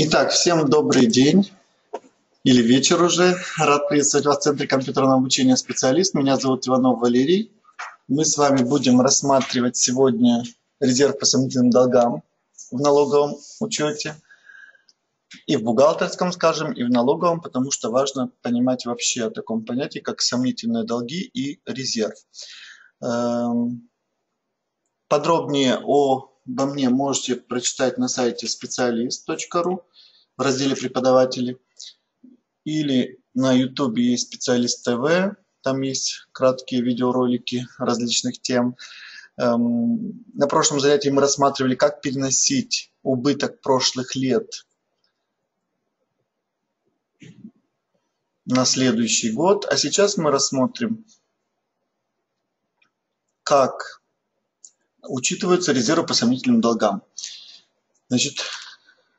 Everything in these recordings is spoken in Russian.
Итак, всем добрый день или вечер уже. Рад приветствовать вас в Центре компьютерного обучения специалист. Меня зовут Иванов Валерий. Мы с вами будем рассматривать сегодня резерв по сомнительным долгам в налоговом учете. И в бухгалтерском, скажем, и в налоговом, потому что важно понимать вообще о таком понятии, как сомнительные долги и резерв. Эм, подробнее о обо мне можете прочитать на сайте специалист.ру в разделе преподаватели или на YouTube есть специалист ТВ, там есть краткие видеоролики различных тем. Эм, на прошлом занятии мы рассматривали, как переносить убыток прошлых лет на следующий год. А сейчас мы рассмотрим, как учитываются резервы по сомнительным долгам. Значит,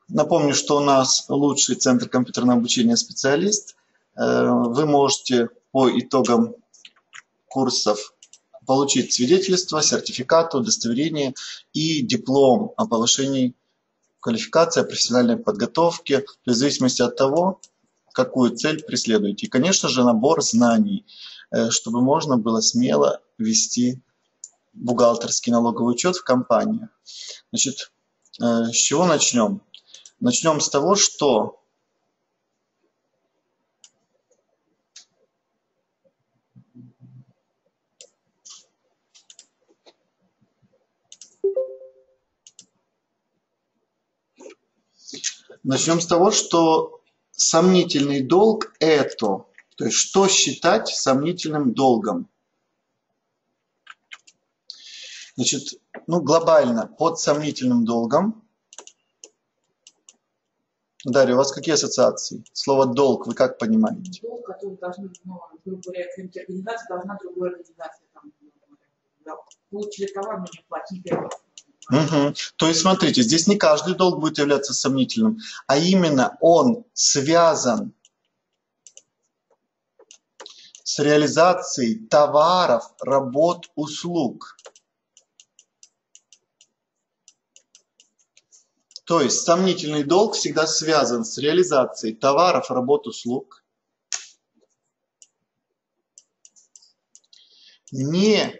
напомню, что у нас лучший центр компьютерного обучения специалист. Э, вы можете по итогам курсов получить свидетельство, сертификат, удостоверение и диплом о повышении квалификации, о профессиональной подготовке, в зависимости от того, какую цель преследуете. И, конечно же, набор знаний, э, чтобы можно было смело вести бухгалтерский налоговый учет в компаниях. Значит, э, с чего начнем? Начнем с того, что Начнем с того, что сомнительный долг – это, то есть что считать сомнительным долгом. Значит, ну, глобально, под сомнительным долгом. Дарья, у вас какие ассоциации? Слово «долг» вы как понимаете? Долг, который должны, ну, грубо говоря, организация должна другой организации там, получили товар, но не платили. Угу. То есть, смотрите, здесь не каждый долг будет являться сомнительным, а именно он связан с реализацией товаров, работ, услуг. То есть сомнительный долг всегда связан с реализацией товаров, работ, услуг, не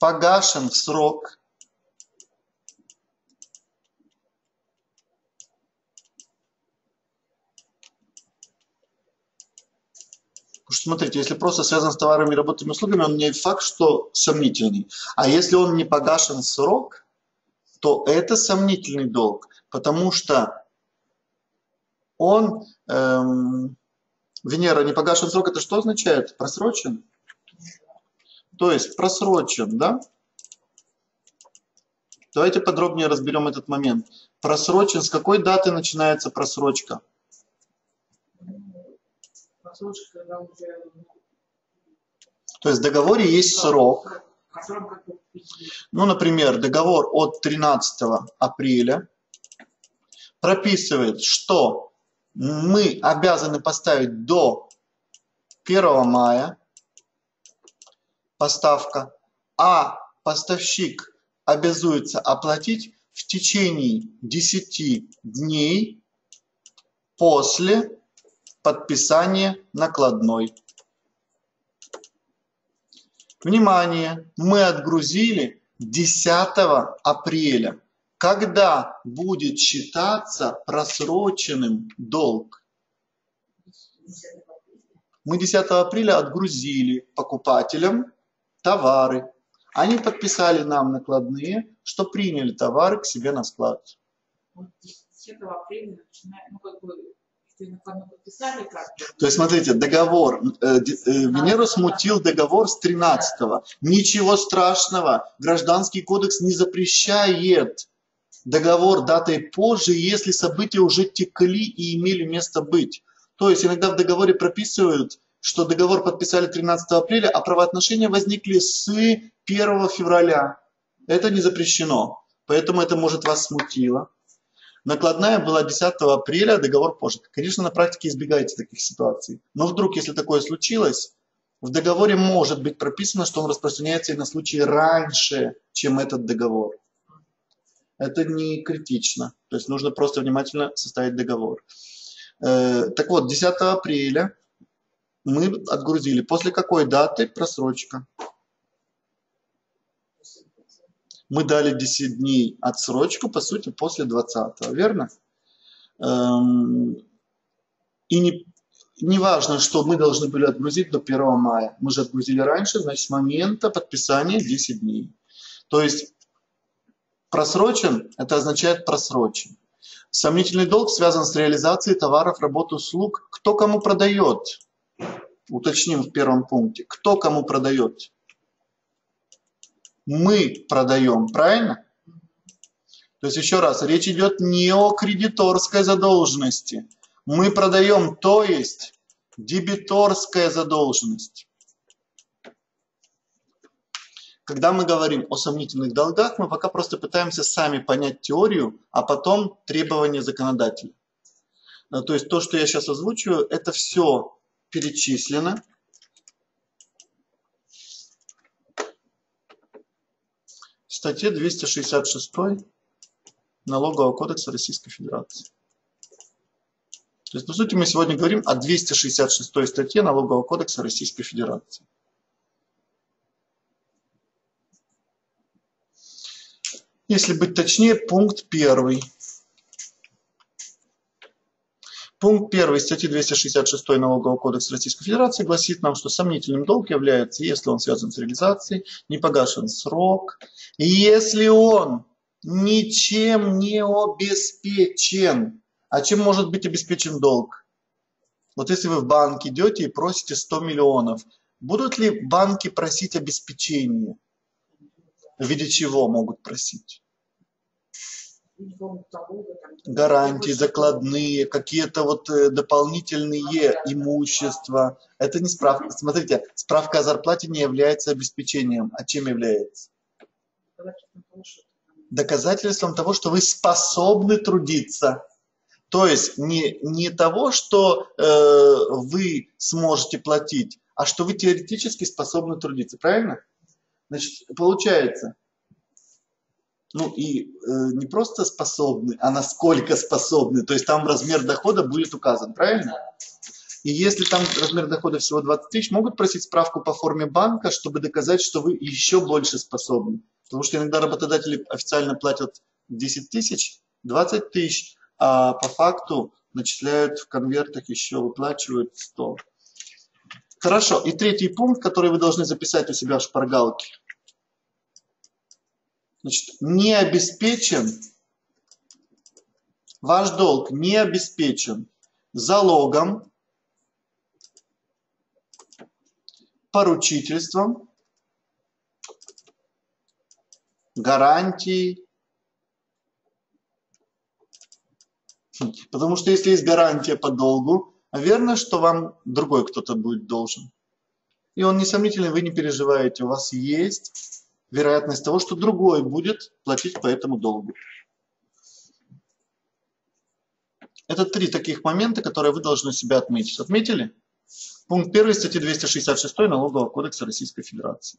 погашен в срок, смотрите, если просто связан с товарами, работами, услугами, он не факт, что сомнительный. А если он не погашен в срок, то это сомнительный долг, потому что он, эм, Венера, не погашен срок, это что означает? Просрочен? То есть просрочен, да? Давайте подробнее разберем этот момент. Просрочен, с какой даты начинается просрочка? Просрочка, уже... То есть в договоре есть срок. Ну, например, договор от 13 апреля прописывает, что мы обязаны поставить до 1 мая поставка, а поставщик обязуется оплатить в течение 10 дней после подписания накладной. Внимание! Мы отгрузили 10 апреля. Когда будет считаться просроченным долг? Мы 10 апреля отгрузили покупателям товары. Они подписали нам накладные, что приняли товары к себе на склад. 10 апреля начинаем, ну как бы то есть, смотрите, договор, э, э, Венеру смутил договор с 13-го. Ничего страшного, Гражданский кодекс не запрещает договор датой позже, если события уже текли и имели место быть. То есть, иногда в договоре прописывают, что договор подписали 13 апреля, а правоотношения возникли с 1 февраля. Это не запрещено. Поэтому это может вас смутило. Накладная была 10 апреля, договор позже. Конечно, на практике избегайте таких ситуаций. Но вдруг, если такое случилось, в договоре может быть прописано, что он распространяется и на случай раньше, чем этот договор. это не критично. То есть нужно просто внимательно составить договор. Э, так вот, 10 апреля мы отгрузили. После какой даты просрочка? Мы дали 10 дней отсрочку, по сути, после 20, верно? Эм, и не, не важно, что мы должны были отгрузить до 1 мая. Мы же отгрузили раньше, значит, с момента подписания 10 дней. То есть просрочен, это означает просрочен. Сомнительный долг связан с реализацией товаров, работ, услуг. Кто кому продает? Уточним в первом пункте. Кто кому продает? Мы продаем, правильно? То есть еще раз, речь идет не о кредиторской задолженности. Мы продаем, то есть дебиторская задолженность. Когда мы говорим о сомнительных долгах, мы пока просто пытаемся сами понять теорию, а потом требования законодателя. Э, то есть то, что я сейчас озвучиваю, это все перечислено. Статье 266 Налогового кодекса Российской Федерации. То есть, по сути, мы сегодня говорим о 266 статье Налогового кодекса Российской Федерации. Если быть точнее, пункт первый. Пункт 1 статьи 266 Налогового кодекса Российской Федерации гласит нам, что сомнительным долг является, если он связан с реализацией, не погашен срок, если он ничем не обеспечен. А чем может быть обеспечен долг? Вот если вы в банк идете и просите 100 миллионов, будут ли банки просить обеспечение? В виде чего могут просить? Гарантии, закладные, какие-то вот э, дополнительные имущества. Это не справка. Смотрите, справка о зарплате не является обеспечением. А чем является? Доказательством того, что вы способны трудиться. То есть не, не того, что э, вы сможете платить, а что вы теоретически способны трудиться. Правильно? Значит, получается, ну и э, не просто способны, а насколько способны. То есть там размер дохода будет указан, правильно? И если там размер дохода всего 20 тысяч, могут просить справку по форме банка, чтобы доказать, что вы еще больше способны. Потому что иногда работодатели официально платят 10 тысяч, 20 тысяч, а по факту начисляют в конвертах еще, выплачивают 100. Хорошо. И третий пункт, который вы должны записать у себя в шпаргалке – Значит, не обеспечен, ваш долг не обеспечен залогом, поручительством, гарантией. Потому что если есть гарантия по долгу, верно, что вам другой кто-то будет должен. И он несомнительно, вы не переживаете, у вас есть вероятность того, что другой будет платить по этому долгу. Это три таких момента, которые вы должны себя отметить. Отметили? Пункт 1 статьи 266 Налогового кодекса Российской Федерации.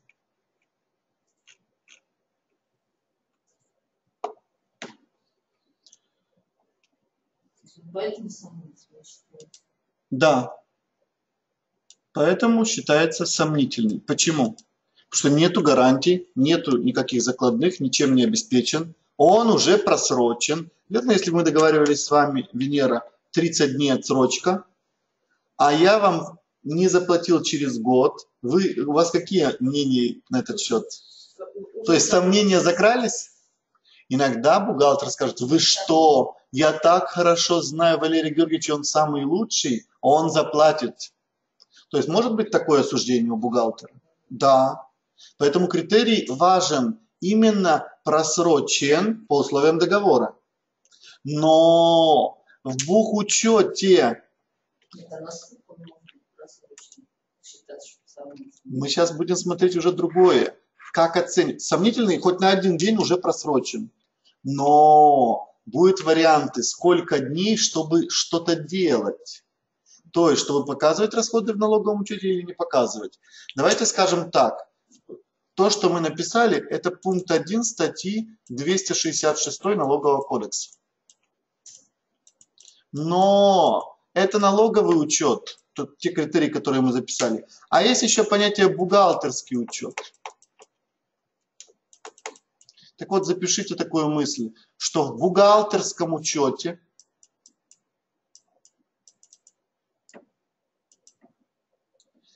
Да. Поэтому считается сомнительным. Почему? Что нету гарантий, нету никаких закладных, ничем не обеспечен. Он уже просрочен. Верно, если мы договаривались с вами, Венера, 30 дней отсрочка, а я вам не заплатил через год, вы, у вас какие мнения на этот счет? То есть сомнения закрались? Иногда бухгалтер скажет, вы что, я так хорошо знаю Валерия Георгиевича, он самый лучший, он заплатит. То есть может быть такое суждение у бухгалтера? Да. Поэтому критерий важен именно просрочен по условиям договора. Но в бухучете мы сейчас будем смотреть уже другое. Как оценить? Сомнительный хоть на один день уже просрочен. Но будут варианты, сколько дней, чтобы что-то делать. То есть, чтобы показывать расходы в налоговом учете или не показывать. Давайте скажем так То, что мы написали, это пункт 1 статьи 266 налогового кодекса. Но это налоговый учет, те критерии, которые мы записали. А есть еще понятие бухгалтерский учет. Так вот, запишите такую мысль, что в бухгалтерском учете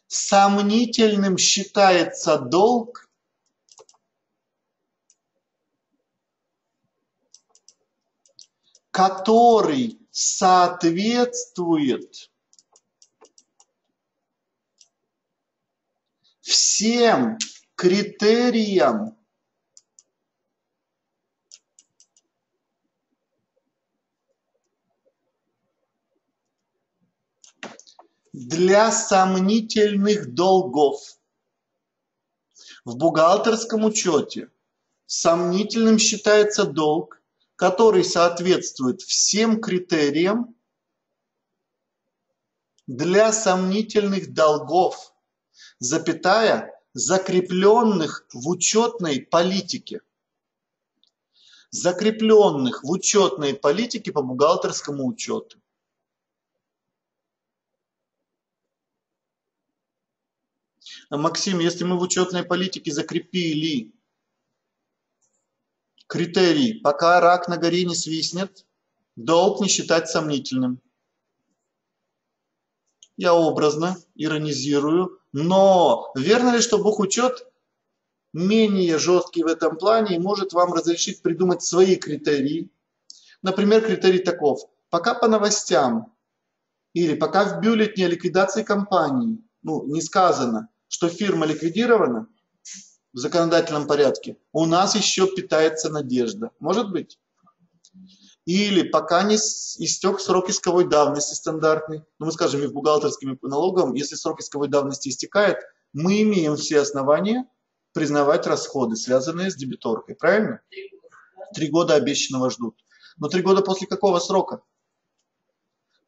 сомнительным считается долг, который соответствует всем критериям для сомнительных долгов. В бухгалтерском учете сомнительным считается долг, который соответствует всем критериям для сомнительных долгов, запятая, закрепленных в учетной политике. Закрепленных в учетной политике по бухгалтерскому учету. Максим, если мы в учетной политике закрепили критерий, пока рак на горе не свистнет, долг не считать сомнительным. Я образно иронизирую, но верно ли, что бухучет менее жесткий в этом плане и может вам разрешить придумать свои критерии? Например, критерий таков. Пока по новостям или пока в бюллетне о ликвидации компании ну, не сказано, что фирма ликвидирована в законодательном порядке, у нас еще питается надежда. Может быть? Или пока не истек срок исковой давности стандартный, ну мы скажем и в бухгалтерским и налоговом, если срок исковой давности истекает, мы имеем все основания признавать расходы, связанные с дебиторкой. Правильно? Три года обещанного ждут. Но три года после какого срока?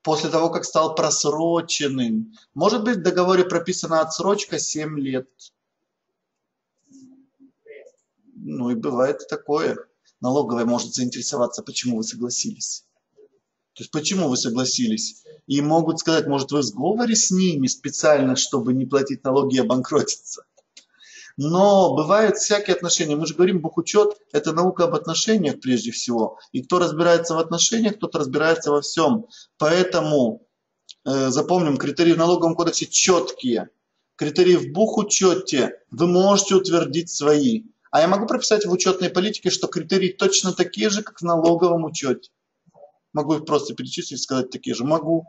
после того, как стал просроченным. Может быть, в договоре прописана отсрочка 7 лет. Ну и бывает такое. Налоговая может заинтересоваться, почему вы согласились. То есть почему вы согласились? И могут сказать, может вы в сговоре с ними специально, чтобы не платить налоги и обанкротиться. Но бывают всякие отношения. Мы же говорим, бухучет – это наука об отношениях прежде всего. И кто разбирается в отношениях, тот разбирается во всем. Поэтому э, запомним, критерии в налоговом кодексе четкие. Критерии в бухучете вы можете утвердить свои. А я могу прописать в учетной политике, что критерии точно такие же, как в налоговом учете. Могу их просто перечислить и сказать такие же. Могу.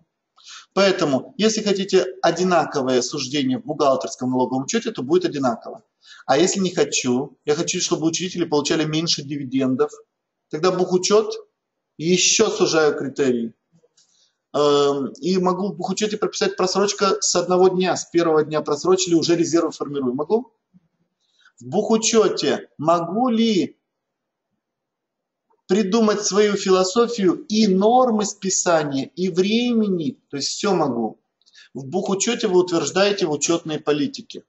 Поэтому, если хотите одинаковое суждение в бухгалтерском налоговом учете, то будет одинаково. А если не хочу, я хочу, чтобы учителя получали меньше дивидендов, тогда бухучет еще сужаю критерии. Эм, и могу в бухучете прописать просрочка с одного дня, с первого дня просрочили, уже резервы формирую. Могу? В бухучете могу ли придумать свою философию и нормы списания, и времени, то есть все могу. В бухучете вы утверждаете в учетной политике.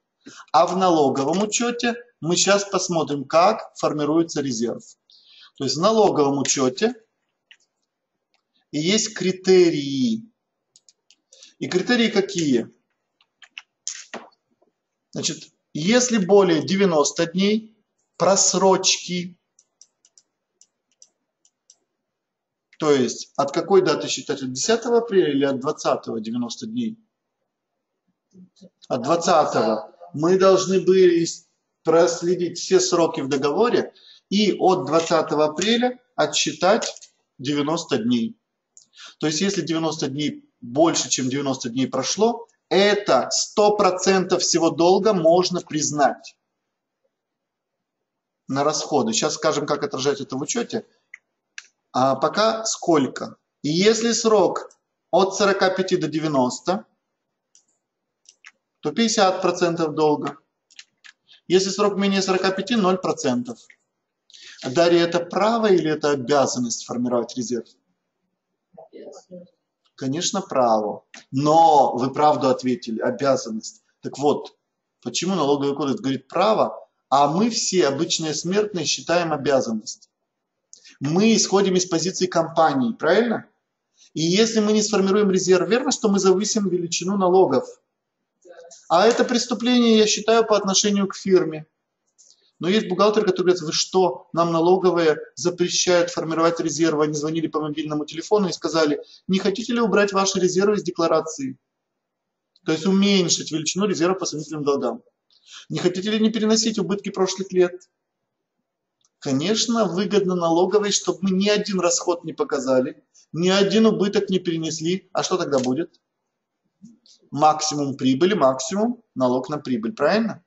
А в налоговом учете мы сейчас посмотрим, как формируется резерв. То есть в налоговом учете есть критерии. И критерии какие? Значит, если более 90 дней просрочки То есть от какой даты считать? От 10 апреля или от 20 90 дней? От 20 мы должны были проследить все сроки в договоре и от 20 апреля отсчитать 90 дней. То есть если 90 дней больше, чем 90 дней прошло, это 100% всего долга можно признать на расходы. Сейчас скажем, как отражать это в учете. А пока сколько? И если срок от 45 до 90, то 50% долга. Если срок менее 45, 0%. Дарья, это право или это обязанность формировать резерв? Конечно, право. Но вы правду ответили, обязанность. Так вот, почему налоговый кодекс говорит право, А мы все, обычные смертные, считаем обязанность. Мы исходим из позиции компании, правильно? И если мы не сформируем резерв, верно, что мы завысим величину налогов. А это преступление, я считаю, по отношению к фирме. Но есть бухгалтеры, которые говорят, вы что, нам налоговые запрещают формировать резервы. Они звонили по мобильному телефону и сказали, не хотите ли убрать ваши резервы из декларации? То есть уменьшить величину резерва по сомнительным долгам. Не хотите ли не переносить убытки прошлых лет? Конечно, выгодно налоговой, чтобы мы ни один расход не показали, ни один убыток не перенесли. А что тогда будет? Максимум прибыли, максимум налог на прибыль. Правильно?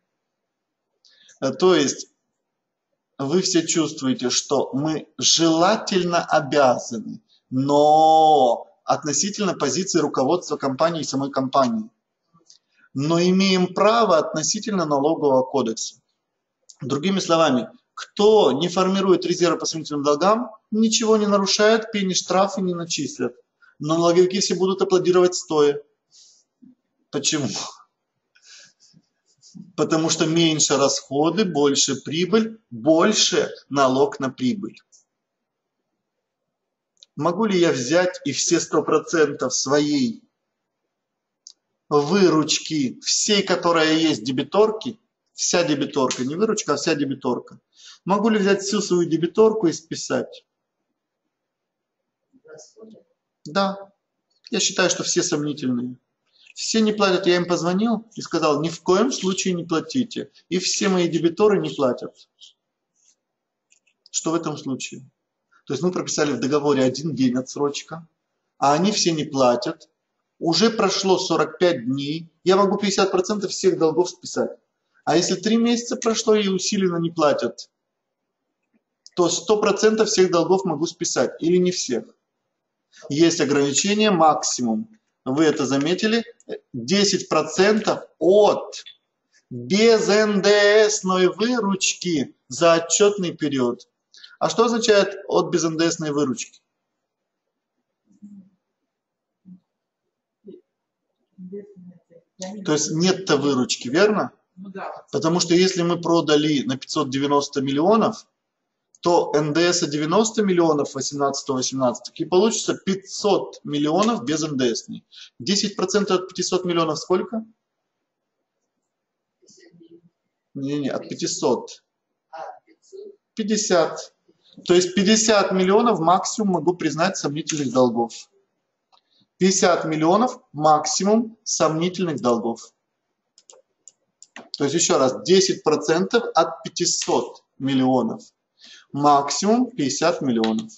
Э, то есть вы все чувствуете, что мы желательно обязаны, но относительно позиции руководства компании и самой компании но имеем право относительно налогового кодекса. Другими словами, кто не формирует резервы по сомнительным долгам, ничего не нарушает, пени штрафы не начислят. Но налоговики все будут аплодировать стоя. Почему? Потому что меньше расходы, больше прибыль, больше налог на прибыль. Могу ли я взять и все 100% своей выручки всей, которая есть дебиторки, вся дебиторка, не выручка, а вся дебиторка. Могу ли взять всю свою дебиторку и списать? Да. Я считаю, что все сомнительные. Все не платят. Я им позвонил и сказал, ни в коем случае не платите. И все мои дебиторы не платят. Что в этом случае? То есть мы прописали в договоре один день отсрочка, а они все не платят уже прошло 45 дней, я могу 50% всех долгов списать. А если 3 месяца прошло и усиленно не платят, то 100% всех долгов могу списать или не всех. Есть ограничение максимум. Вы это заметили? 10% от без НДСной выручки за отчетный период. А что означает от без НДСной выручки? То есть нет-то выручки, верно? Ну да. Потому что если мы продали на 590 миллионов, то НДС 90 миллионов 18-18 и получится 500 миллионов без НДС. 10% от 500 миллионов сколько? Не-не, от 500. 50. То есть 50 миллионов максимум могу признать сомнительных долгов. 50 миллионов максимум сомнительных долгов. То есть еще раз, 10% от 500 миллионов. Максимум 50 миллионов.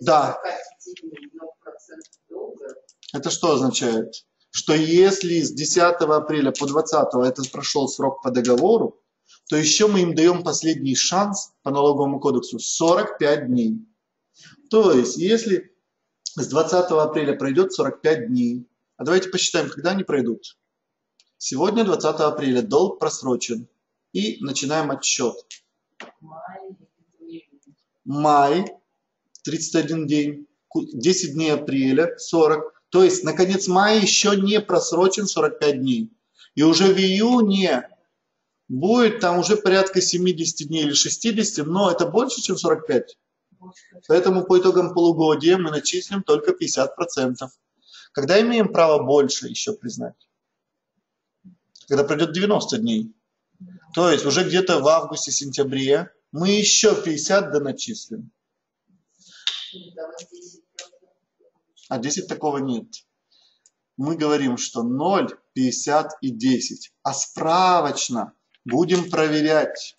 Да. Это что означает? Что если с 10 апреля по 20 это прошел срок по договору, то еще мы им даем последний шанс по налоговому кодексу 45 дней. То есть, если с 20 апреля пройдет 45 дней. А давайте посчитаем, когда они пройдут. Сегодня 20 апреля, долг просрочен. И начинаем отсчет. Май, 31 день, 10 дней апреля, 40. То есть, на конец мая еще не просрочен 45 дней. И уже в июне будет там уже порядка 70 дней или 60, но это больше, чем 45. Поэтому по итогам полугодия мы начислим только 50%. Когда имеем право больше еще признать? Когда пройдет 90 дней. То есть уже где-то в августе-сентябре мы еще 50 доначислим. А 10 такого нет. Мы говорим, что 0, 50 и 10. А справочно будем проверять.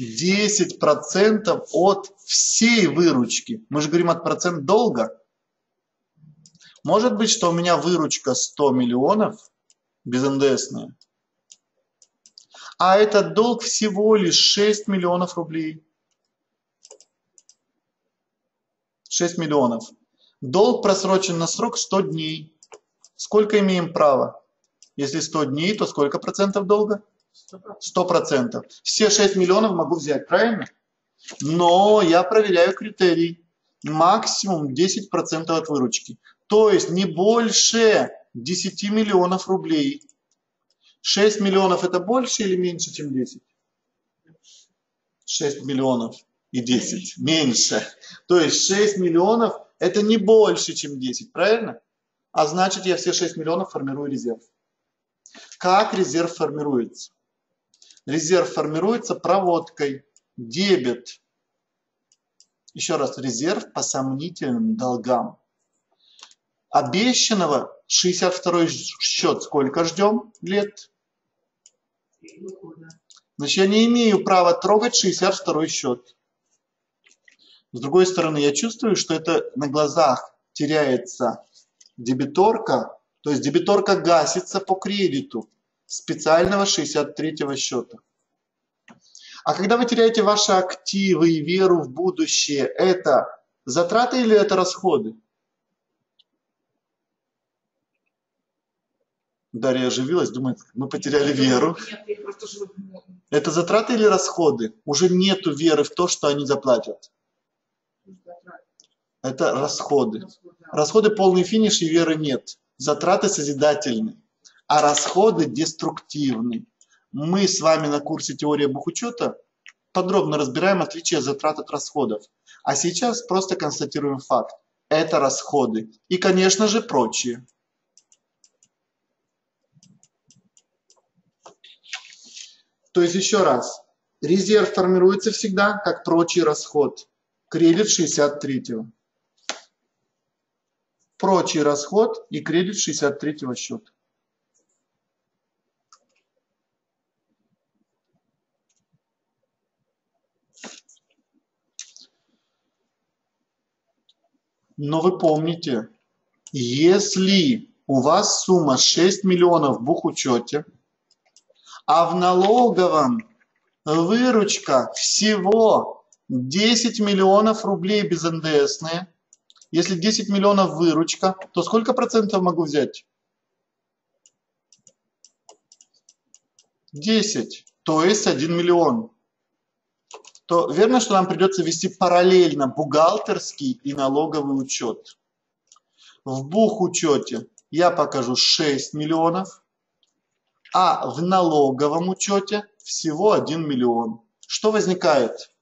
10% от всей выручки. Мы же говорим от процент долга. Может быть, что у меня выручка 100 миллионов без НДСная, а этот долг всего лишь 6 миллионов рублей. 6 миллионов. Долг просрочен на срок 100 дней. Сколько имеем права? Если 100 дней, то сколько процентов долга? Сто процентов. Все 6 миллионов могу взять, правильно? Но я проверяю критерий. Максимум 10% от выручки. То есть не больше 10 миллионов рублей. 6 миллионов это больше или меньше, чем 10? 6 миллионов и 10. Меньше. То есть 6 миллионов это не больше, чем 10, правильно? А значит, я все 6 миллионов формирую резерв. Как резерв формируется? Резерв формируется проводкой. Дебет. Еще раз, резерв по сомнительным долгам. Обещанного 62 счет сколько ждем лет? Значит, я не имею права трогать 62 счет. С другой стороны, я чувствую, что это на глазах теряется дебиторка, то есть дебиторка гасится по кредиту специального 63 счета. А когда вы теряете ваши активы и веру в будущее, это затраты или это расходы? Дарья оживилась, думает, мы потеряли веру. Это затраты или расходы? Уже нету веры в то, что они заплатят. Это расходы. Расходы полный финиш и веры нет. Затраты созидательны, а расходы деструктивны. Мы с вами на курсе теория бухучета подробно разбираем отличия затрат от расходов. А сейчас просто констатируем факт. Это расходы. И, конечно же, прочие. То есть еще раз, резерв формируется всегда как прочий расход. Кредит 63-го. Прочий расход и кредит 63-го счета. Но вы помните, если у вас сумма 6 миллионов в бухучете, а в налоговом выручка всего 10 миллионов рублей без НДСные. Если 10 миллионов выручка, то сколько процентов могу взять? 10, то есть 1 миллион. То верно, что нам придется вести параллельно бухгалтерский и налоговый учет. В бухучете я покажу 6 миллионов, а в налоговом учете всего 1 миллион. Что возникает?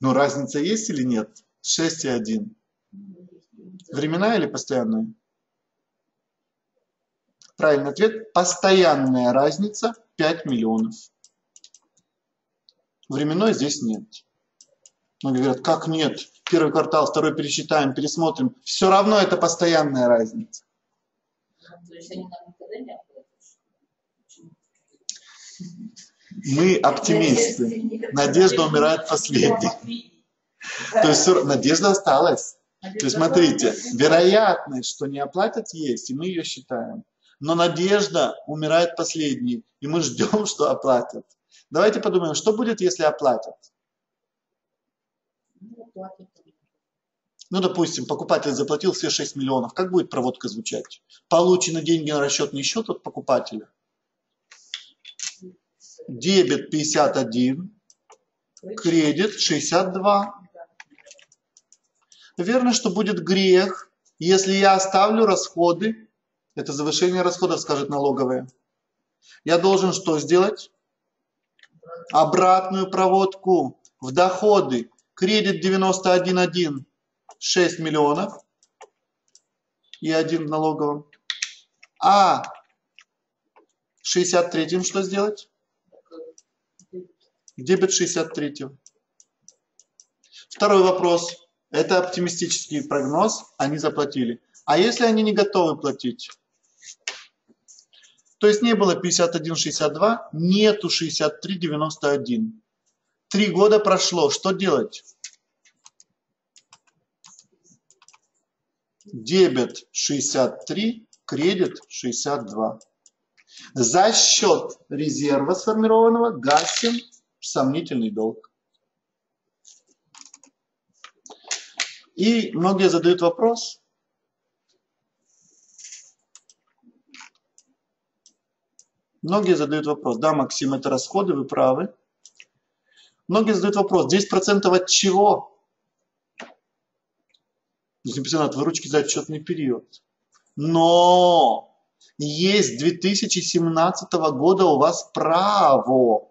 Ну, разница есть или нет? 6 и 1. Временная или постоянная? Правильный ответ. Постоянная разница 5 миллионов. Временной здесь нет. Многие говорят, как нет? Первый квартал, второй пересчитаем, пересмотрим. Все равно это постоянная разница. Мы оптимисты. Надежда умирает последней. То есть надежда осталась. То есть смотрите, вероятность, что не оплатят, есть, и мы ее считаем. Но надежда умирает последней, и мы ждем, что оплатят. Давайте подумаем, что будет, если оплатят? Ну, ну, допустим, покупатель заплатил все 6 миллионов. Как будет проводка звучать? Получены деньги на расчетный счет от покупателя. Дебет 51, кредит 62. Верно, что будет грех, если я оставлю расходы. Это завышение расходов, скажет налоговая. Я должен что сделать? Обратную проводку в доходы. Кредит 91.1 6 миллионов и один в налоговом. А 63-м что сделать? Дебет 63-го. Второй вопрос. Это оптимистический прогноз. Они заплатили. А если они не готовы платить? То есть не было 51-62, нету 63-91. Три года прошло. Что делать? Дебет 63, кредит 62. За счет резерва сформированного гасим сомнительный долг. И многие задают вопрос, Многие задают вопрос, да, Максим, это расходы, вы правы. Многие задают вопрос, 10% от чего? Здесь написано от выручки за отчетный период. Но есть 2017 года у вас право.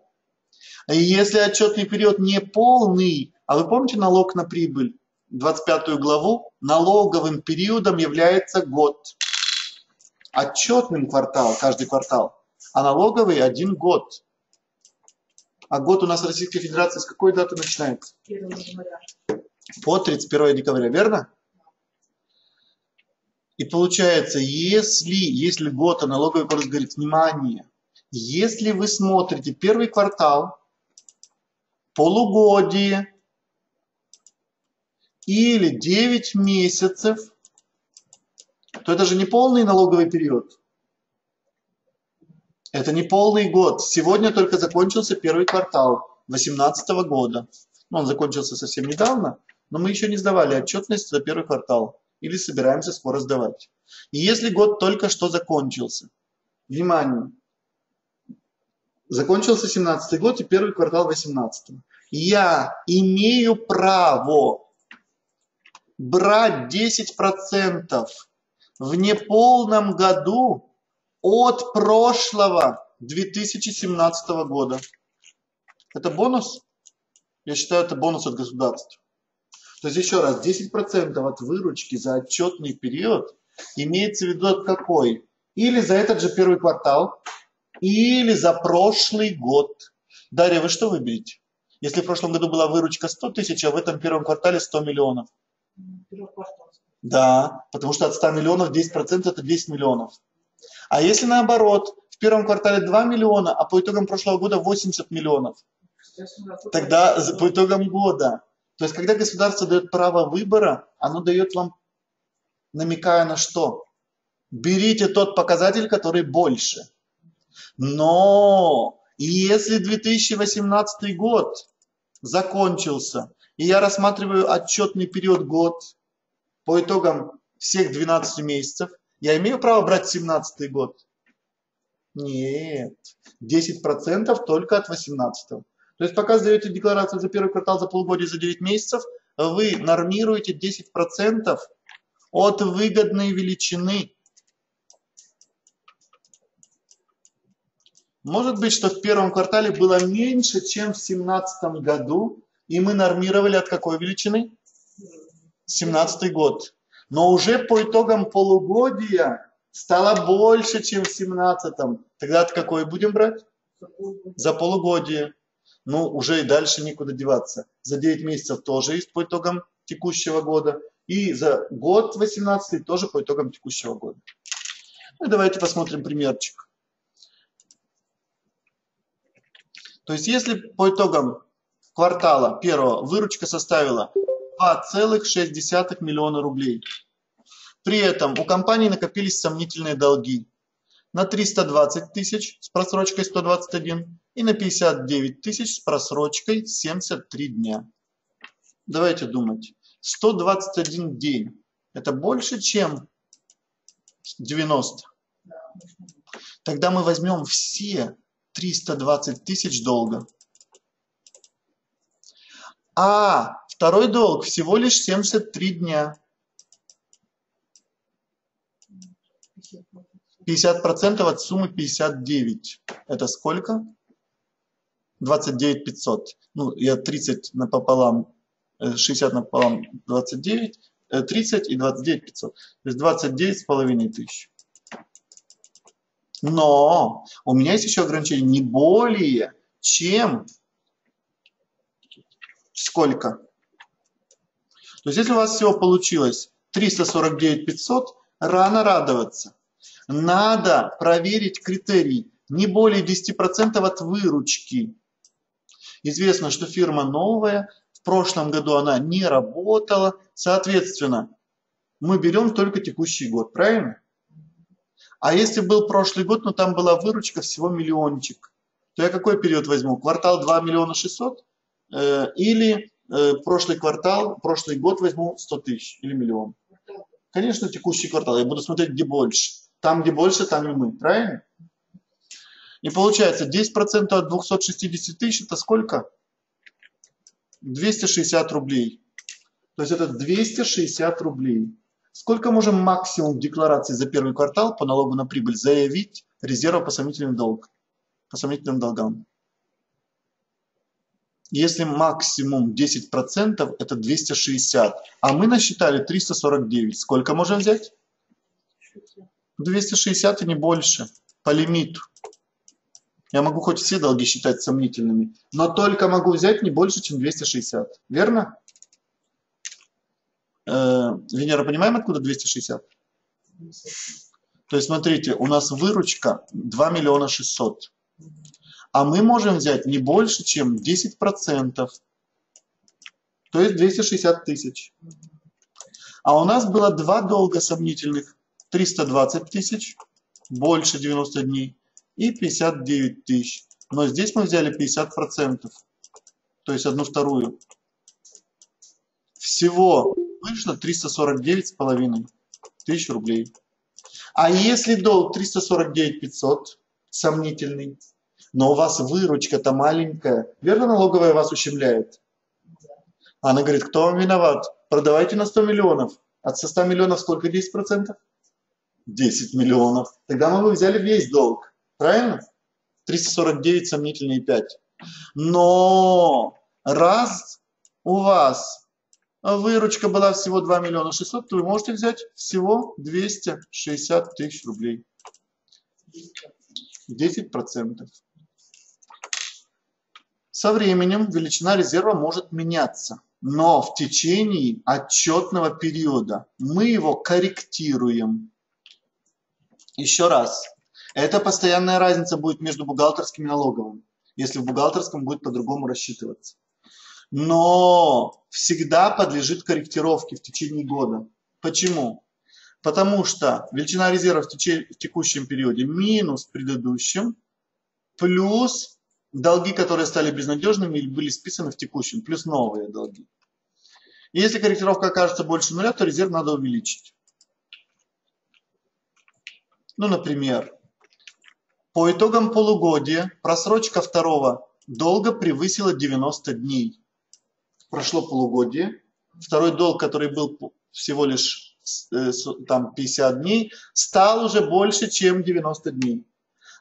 Если отчетный период не полный, а вы помните налог на прибыль, 25 главу, налоговым периодом является год. Отчетным квартал, каждый квартал, а налоговый один год. А год у нас в Российской Федерации с какой даты начинается? 1 января. По 31 декабря, верно? И получается, если, если год, а налоговый кодекс говорит, внимание, если вы смотрите первый квартал, полугодие или 9 месяцев, то это же не полный налоговый период. Это не полный год. Сегодня только закончился первый квартал 2018 года. Он закончился совсем недавно, но мы еще не сдавали отчетность за первый квартал. Или собираемся скоро сдавать. И если год только что закончился, внимание, закончился 17 год и первый квартал 18 я имею право брать 10% в неполном году от прошлого 2017 года. Это бонус? Я считаю, это бонус от государства. То есть еще раз, 10% от выручки за отчетный период имеется в виду от какой? Или за этот же первый квартал, или за прошлый год. Дарья, вы что выберете? Если в прошлом году была выручка 100 тысяч, а в этом первом квартале 100 миллионов. Да, потому что от 100 миллионов 10% это 10 миллионов. А если наоборот, в первом квартале 2 миллиона, а по итогам прошлого года 80 миллионов, тогда по итогам года. То есть, когда государство дает право выбора, оно дает вам, намекая на что? Берите тот показатель, который больше. Но если 2018 год закончился, и я рассматриваю отчетный период год по итогам всех 12 месяцев, я имею право брать 17 год? Нет. 10% только от 18. То есть пока сдаете декларацию за первый квартал, за полугодие, за 9 месяцев, вы нормируете 10% от выгодной величины. Может быть, что в первом квартале было меньше, чем в 2017 году, и мы нормировали от какой величины? 17 год. Но уже по итогам полугодия стало больше, чем в 17 Тогда от какой будем брать? За полугодие. Ну, уже и дальше никуда деваться. За 9 месяцев тоже есть по итогам текущего года. И за год 18 тоже по итогам текущего года. Ну, давайте посмотрим примерчик. То есть, если по итогам квартала первого выручка составила 2,6 миллиона рублей, при этом у компании накопились сомнительные долги на 320 тысяч с просрочкой 121 и на 59 тысяч с просрочкой 73 дня. Давайте думать. 121 день. Это больше, чем 90. Да, конечно. Тогда мы возьмем все 320 тысяч долга. А второй долг всего лишь 73 дня. 50% от суммы 59. Это сколько? 29 500. Ну, я 30 напополам, э, 60 напополам 29, э, 30 и 29 500. То есть 29 с половиной тысяч. Но у меня есть еще ограничение не более, чем сколько? То есть если у вас всего получилось 349 500, рано радоваться. Надо проверить критерий не более 10% от выручки. Известно, что фирма новая, в прошлом году она не работала, соответственно, мы берем только текущий год, правильно? А если был прошлый год, но там была выручка всего миллиончик, то я какой период возьму? Квартал 2 миллиона 600? Э, или э, прошлый квартал, прошлый год возьму 100 тысяч или миллион? Конечно, текущий квартал. Я буду смотреть, где больше. Там, где больше, там и мы. Правильно? И получается, 10% от 260 тысяч это сколько? 260 рублей. То есть это 260 рублей. Сколько можем максимум декларации за первый квартал по налогу на прибыль заявить резерва по сомнительным, долг, по сомнительным долгам? Если максимум 10%, это 260, а мы насчитали 349, сколько можем взять? 260 и не больше, по лимиту. Я могу хоть все долги считать сомнительными, но только могу взять не больше, чем 260. Верно? Э, Венера, понимаем, откуда 260? То есть, смотрите, у нас выручка 2 миллиона 600. А мы можем взять не больше, чем 10%. То есть 260 тысяч. А у нас было два долга сомнительных. 320 тысяч, больше 90 дней, и 59 тысяч. Но здесь мы взяли 50%, то есть одну вторую. Всего вышло 349,5 тысяч рублей. А если долг 349 500, сомнительный, но у вас выручка-то маленькая, верно налоговая вас ущемляет? Она говорит, кто вам виноват? Продавайте на 100 миллионов. От 100 миллионов сколько 10%? 10 миллионов. Тогда мы бы взяли весь долг. Правильно? 349 сомнительные 5. Но раз у вас выручка была всего 2 миллиона 600, то вы можете взять всего 260 тысяч рублей. 10 процентов. Со временем величина резерва может меняться, но в течение отчетного периода мы его корректируем. Еще раз, эта постоянная разница будет между бухгалтерским и налоговым, если в бухгалтерском будет по-другому рассчитываться. Но всегда подлежит корректировке в течение года. Почему? Потому что величина резерва в, теч... в текущем периоде минус предыдущем, плюс долги, которые стали безнадежными или были списаны в текущем, плюс новые долги. И если корректировка окажется больше нуля, то резерв надо увеличить. Ну, например, по итогам полугодия просрочка второго долга превысила 90 дней. Прошло полугодие. Второй долг, который был всего лишь э, там 50 дней, стал уже больше, чем 90 дней.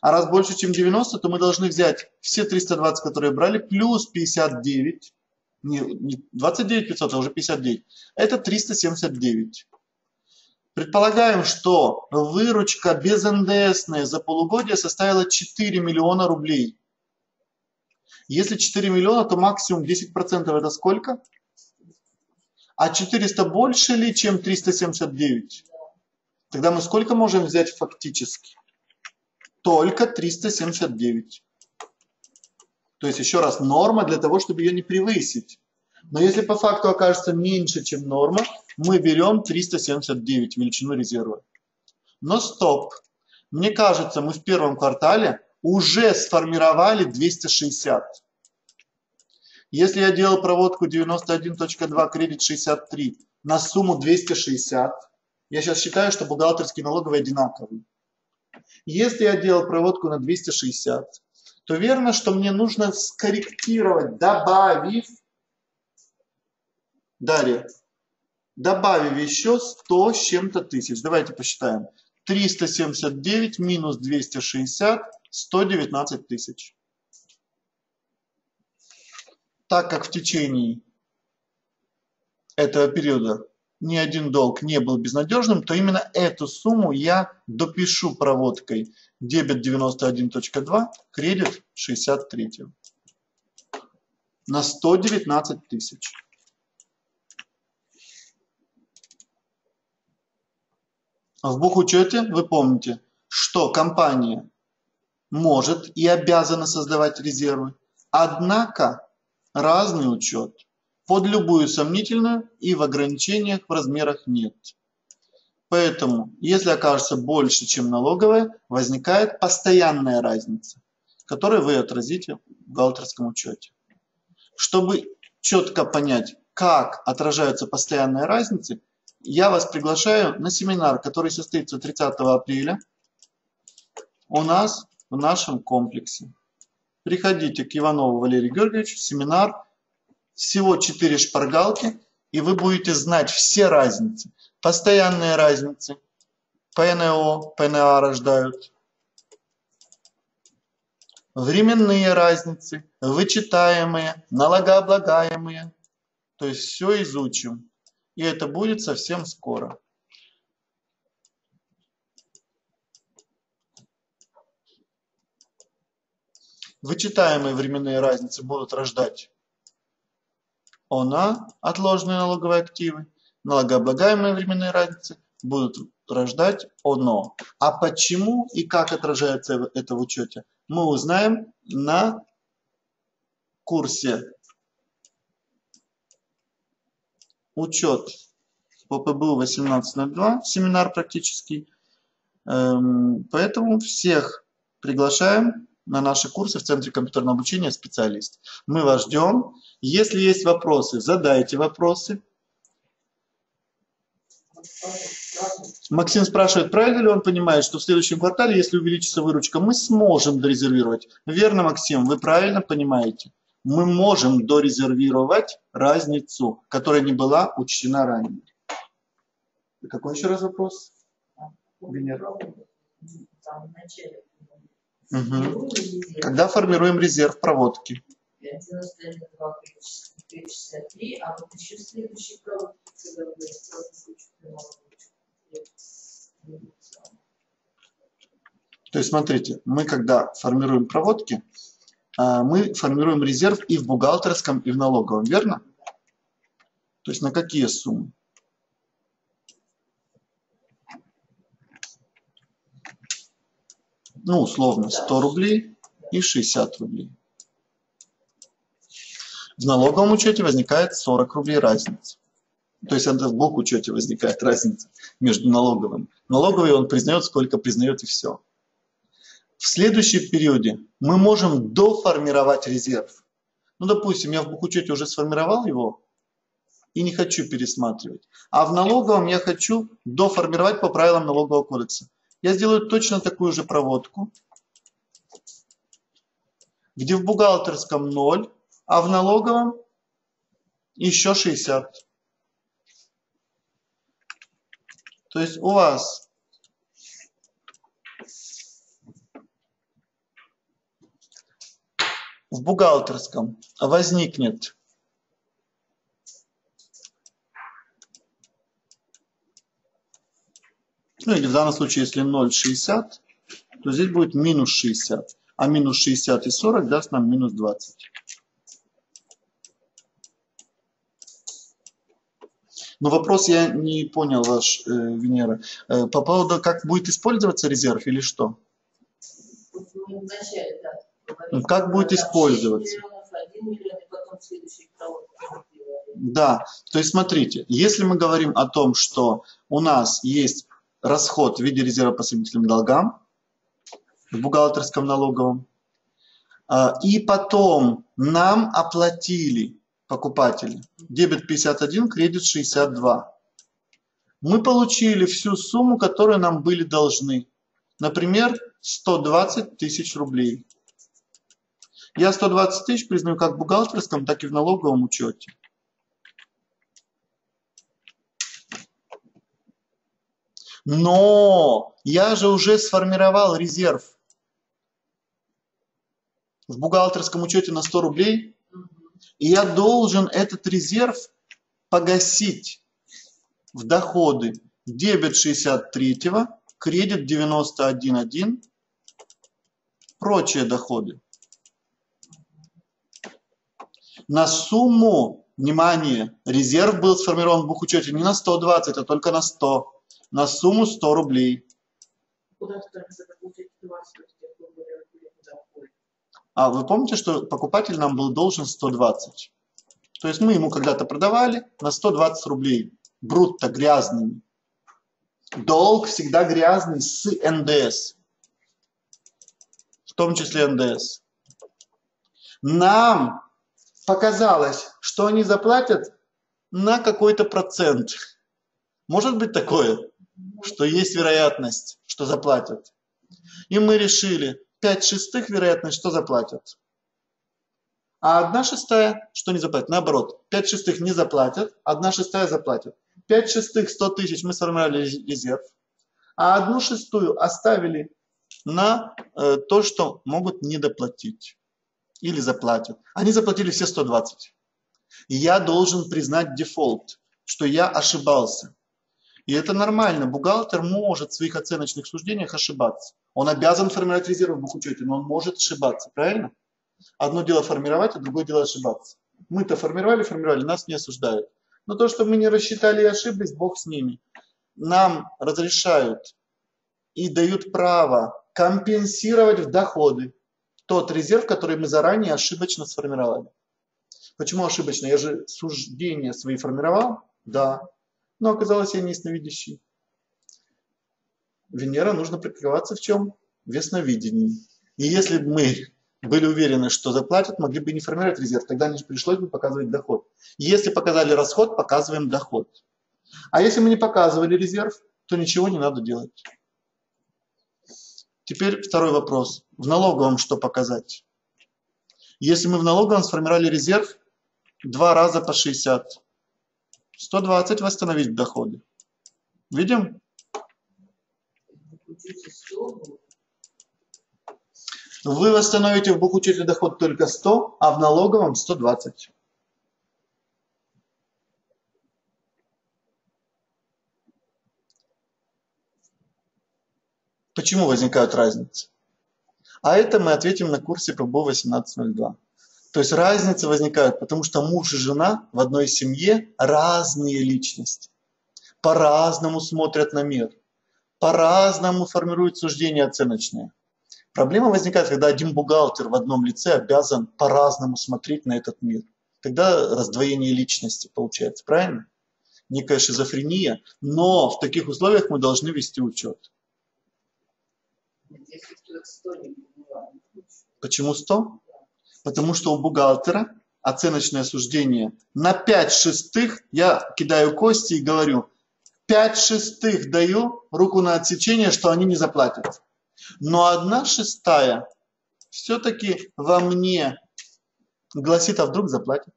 А раз больше, чем 90, то мы должны взять все 320, которые брали, плюс 59, не 29 500, а уже 59. Это 379. Предполагаем, что выручка без НДСная за полугодие составила 4 миллиона рублей. Если 4 миллиона, то максимум 10% это сколько? А 400 больше ли, чем 379? Тогда мы сколько можем взять фактически? Только 379. То есть, еще раз, норма для того, чтобы ее не превысить. Но если по факту окажется меньше, чем норма, мы берем 379 величину резерва. Но стоп. Мне кажется, мы в первом квартале уже сформировали 260. Если я делал проводку 91.2 кредит 63 на сумму 260, я сейчас считаю, что бухгалтерский налоговый одинаковый. Если я делал проводку на 260, то верно, что мне нужно скорректировать, добавив Далее. Добавив еще 100 с чем-то тысяч. Давайте посчитаем. 379 минус 260, 119 тысяч. Так как в течение этого периода ни один долг не был безнадежным, то именно эту сумму я допишу проводкой дебет 91.2, кредит 63 на 119 тысяч. В бухучете вы помните, что компания может и обязана создавать резервы, однако разный учет под любую сомнительную и в ограничениях в размерах нет. Поэтому, если окажется больше, чем налоговая, возникает постоянная разница, которую вы отразите в бухгалтерском учете. Чтобы четко понять, как отражаются постоянные разницы, я вас приглашаю на семинар, который состоится 30 апреля у нас в нашем комплексе. Приходите к Иванову Валерию Георгиевичу, семинар, всего 4 шпаргалки, и вы будете знать все разницы. Постоянные разницы. ПНО, ПНА рождают. Временные разницы, вычитаемые, налогооблагаемые. То есть все изучим. И это будет совсем скоро. Вычитаемые временные разницы будут рождать ОНА, отложенные налоговые активы, налогооблагаемые временные разницы будут рождать ОНО. А почему и как отражается это в учете, мы узнаем на курсе учет по ПБУ 1802, семинар практический. Эм, поэтому всех приглашаем на наши курсы в Центре компьютерного обучения специалист. Мы вас ждем. Если есть вопросы, задайте вопросы. Максим спрашивает, правильно ли он понимает, что в следующем квартале, если увеличится выручка, мы сможем дорезервировать. Верно, Максим, вы правильно понимаете. Мы можем дорезервировать разницу, которая не была учтена ранее. Какой еще раз вопрос? Венера. Угу. Когда формируем резерв проводки? 92 63, а вот еще следующий проводки, когда то есть, смотрите, мы когда формируем проводки, мы формируем резерв и в бухгалтерском, и в налоговом, верно? То есть на какие суммы? Ну, условно, 100 рублей и 60 рублей. В налоговом учете возникает 40 рублей разница. То есть это в бухучете возникает разница между налоговым. Налоговый он признает, сколько признает и все. В следующем периоде мы можем доформировать резерв. Ну, допустим, я в бухучете уже сформировал его и не хочу пересматривать. А в налоговом я хочу доформировать по правилам налогового кодекса. Я сделаю точно такую же проводку, где в бухгалтерском 0, а в налоговом еще 60. То есть у вас в бухгалтерском возникнет ну или в данном случае, если 0,60, то здесь будет минус 60. А минус 60 и 40 даст нам минус 20. Но вопрос я не понял ваш, э, Венера. Э, по поводу, как будет использоваться резерв или что? Вначале, да. Как будет использоваться? Да, то есть смотрите, если мы говорим о том, что у нас есть расход в виде резерва по собственным долгам в бухгалтерском налоговом, а, и потом нам оплатили покупатели. Дебет 51, кредит 62. Мы получили всю сумму, которую нам были должны. Например, 120 тысяч рублей. Я 120 тысяч признаю как в бухгалтерском, так и в налоговом учете. Но я же уже сформировал резерв в бухгалтерском учете на 100 рублей и я должен этот резерв погасить в доходы. Дебет 63, кредит 91,1, прочие доходы. На сумму, внимание, резерв был сформирован в бухучете не на 120, а только на 100. На сумму 100 рублей. А вы помните, что покупатель нам был должен 120? То есть мы ему когда-то продавали на 120 рублей, брутто грязными. Долг всегда грязный с НДС, в том числе НДС. Нам показалось, что они заплатят на какой-то процент. Может быть такое, что есть вероятность, что заплатят. И мы решили, 5 шестых вероятность, что заплатят. А одна шестая, что не заплатят. Наоборот, 5 шестых не заплатят, одна шестая заплатят. 5 шестых 100 тысяч мы сформировали резерв, а одну шестую оставили на э, то, что могут не доплатить или заплатят. Они заплатили все 120. И я должен признать дефолт, что я ошибался. И это нормально. Бухгалтер может в своих оценочных суждениях ошибаться. Он обязан формировать резервы в бухучете, но он может ошибаться, правильно? Одно дело формировать, а другое дело ошибаться. Мы-то формировали, формировали, нас не осуждают. Но то, что мы не рассчитали и ошиблись, Бог с ними. Нам разрешают и дают право компенсировать в доходы тот резерв, который мы заранее ошибочно сформировали. Почему ошибочно? Я же суждения свои формировал? Да. Но оказалось, я не ясновидящий. Венера нужно практиковаться в чем? В ясновидении. И если бы мы были уверены, что заплатят, могли бы не формировать резерв, тогда не пришлось бы показывать доход. Если показали расход, показываем доход. А если мы не показывали резерв, то ничего не надо делать. Теперь второй вопрос. В налоговом что показать? Если мы в налоговом сформировали резерв два раза по 60, 120 восстановить в доходе. Видим? Вы восстановите в бухучете доход только 100, а в налоговом 120. Почему возникают разницы? А это мы ответим на курсе ПБ 1802. То есть разницы возникают, потому что муж и жена в одной семье разные личности. По-разному смотрят на мир. По-разному формируют суждения оценочные. Проблема возникает, когда один бухгалтер в одном лице обязан по-разному смотреть на этот мир. Тогда раздвоение личности получается, правильно? Некая шизофрения, но в таких условиях мы должны вести учет. Почему 100? Потому что у бухгалтера оценочное суждение на 5 шестых я кидаю кости и говорю, 5 шестых даю руку на отсечение, что они не заплатят. Но одна шестая все-таки во мне гласит, а вдруг заплатит.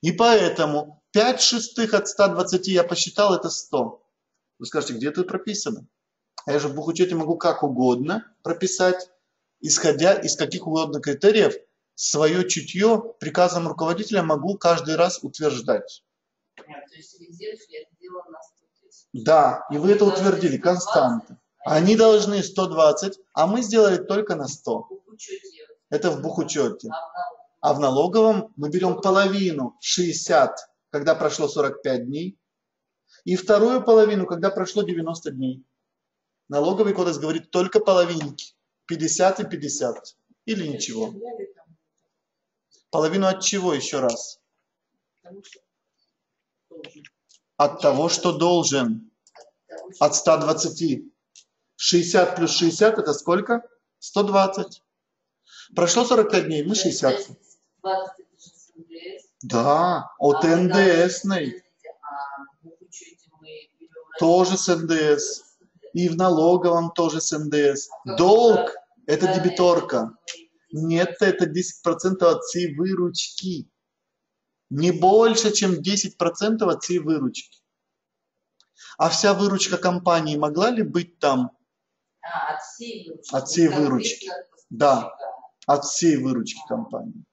И поэтому 5 шестых от 120 я посчитал, это 100. Вы скажете, где это прописано? А я же в бухучете могу как угодно прописать, исходя из каких угодно критериев, свое чутье приказом руководителя могу каждый раз утверждать. Понятно, то есть резерв я сделала на 100 тысяч. Да, и вы это утвердили, константы. Они должны 120, а мы сделали только на 100. В бухучете. Это в бухучете. А в налоговом? А в налоговом мы берем половину 60, когда прошло 45 дней, и вторую половину, когда прошло 90 дней. Налоговый кодекс говорит только половинки, 50 и 50, или ничего. Половину от чего еще раз? От того, что должен, от 120. 60 плюс 60 это сколько? 120. Прошло 45 дней, мы 60. 20 это же с НДС. Да, от А НДСной. должны- А берем Тоже с НДС. И в налоговом тоже с НДС. Долг – это дебиторка. Нет, это 10% от всей выручки. Не больше, чем 10% от всей выручки. А вся выручка компании могла ли быть там А, от всей выручки. От всей выручки. Да. от всей выручки компании?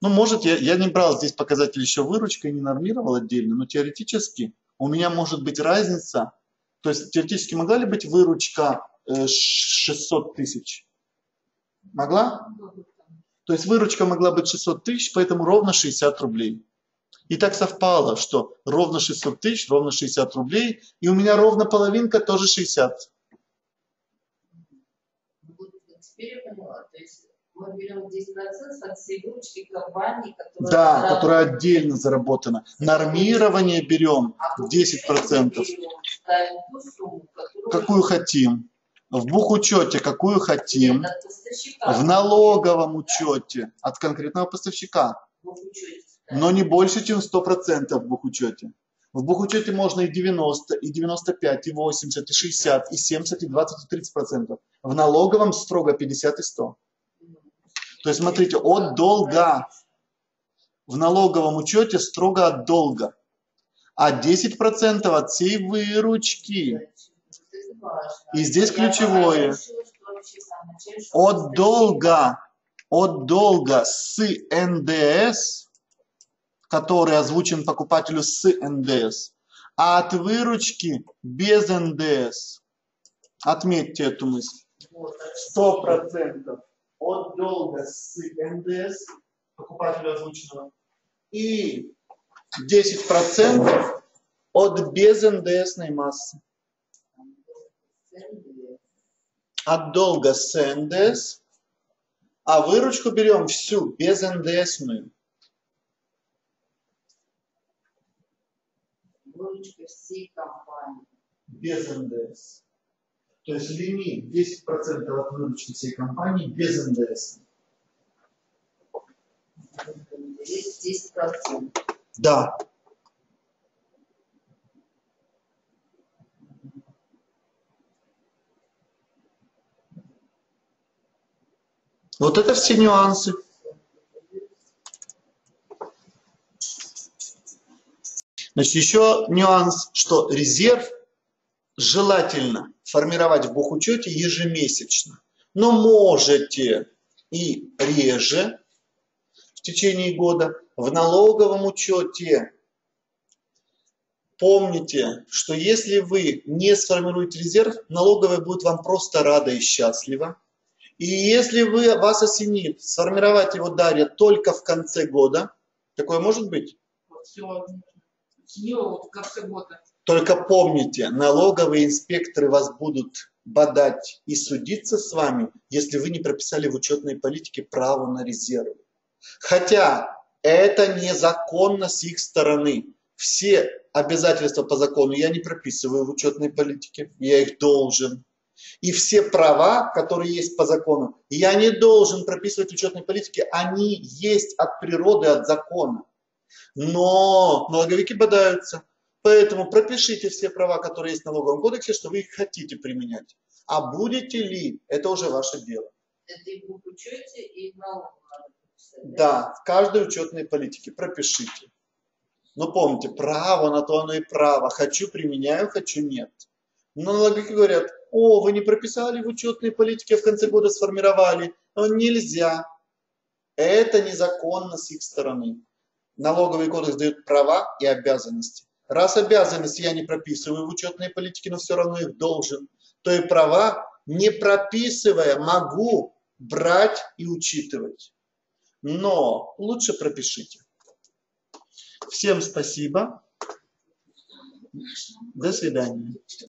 Ну, может, я, я не брал здесь показатель еще выручка и не нормировал отдельно, но теоретически у меня может быть разница. То есть теоретически могла ли быть выручка э, 600 тысяч? Могла? То есть выручка могла быть 600 тысяч, поэтому ровно 60 рублей. И так совпало, что ровно 600 тысяч, ровно 60 рублей, и у меня ровно половинка тоже 60. Ну, Теперь я мы берем 10% от всей выручки компании, которая... Да, которая отдельно заработана. Нормирование берем А в 10%. бухучете берем, ту сумму, которую... Какую хотим. В бухучете какую хотим. В налоговом учете от конкретного поставщика. Но не больше, чем 100% в бухучете. В бухучете можно и 90, и 95, и 80, и 60, и 70, и 20, и 30%. В налоговом строго 50 и 100. То есть, смотрите, от долга. В налоговом учете строго от долга. а 10% от всей выручки. И здесь ключевое. От долга, от долга с НДС, который озвучен покупателю с НДС, а от выручки без НДС. Отметьте эту мысль. Сто процентов от долга с НДС покупателю озвученного и 10% от без НДСной массы. От долга с НДС, а выручку берем всю без НДСную. Выручка всей компании. Без НДС. То есть лимит 10% от выручки всей компании без НДС. Здесь 10%. Да. Вот это все нюансы. Значит, еще нюанс, что резерв желательно формировать в бухучете ежемесячно. Но можете и реже в течение года в налоговом учете. Помните, что если вы не сформируете резерв, налоговая будет вам просто рада и счастлива. И если вы, вас осенит сформировать его, Дарья, только в конце года, такое может быть? Все, в конце года. Только помните, налоговые инспекторы вас будут бодать и судиться с вами, если вы не прописали в учетной политике право на резервы. Хотя это незаконно с их стороны. Все обязательства по закону я не прописываю в учетной политике, я их должен. И все права, которые есть по закону, я не должен прописывать в учетной политике, они есть от природы, от закона. Но налоговики бодаются. Поэтому пропишите все права, которые есть в налоговом кодексе, что вы их хотите применять. А будете ли, это уже ваше дело. Это и в учете, и в налоговом да, в каждой учетной политике пропишите. Но помните, право на то оно и право. Хочу применяю, хочу нет. Но налоговики говорят, о, вы не прописали в учетной политике, а в конце года сформировали. Но нельзя. Это незаконно с их стороны. Налоговый кодекс дает права и обязанности. Раз обязанности я не прописываю в учетной политике, но все равно их должен, то и права, не прописывая, могу брать и учитывать. Но лучше пропишите. Всем спасибо. До свидания.